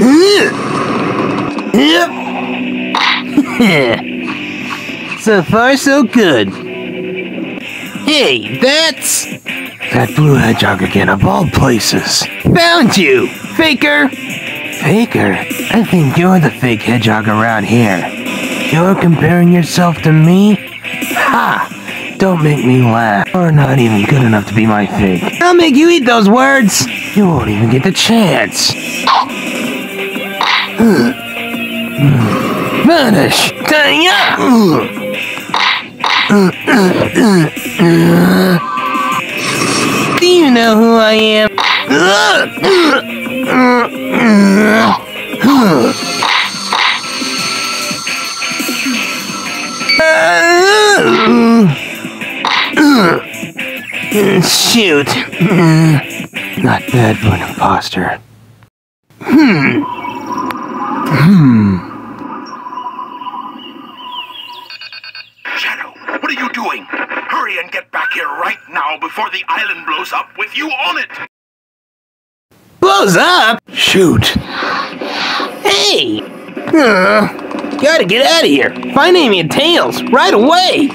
so far, so good. Hey, that's... That blue hedgehog again, of all places. Found you, faker! Faker? I think you're the fake hedgehog around here. You're comparing yourself to me? Ha! Don't make me laugh. You're not even good enough to be my fake. I'll make you eat those words! You won't even get the chance. Vanish! Do you know who I am? Shoot. Not bad for an imposter. Shadow, hmm. You doing? Hurry and get back here right now before the island blows up with you on it! Blows up? Shoot! Hey! Uh, gotta get out of here. Find Amy and Tails right away.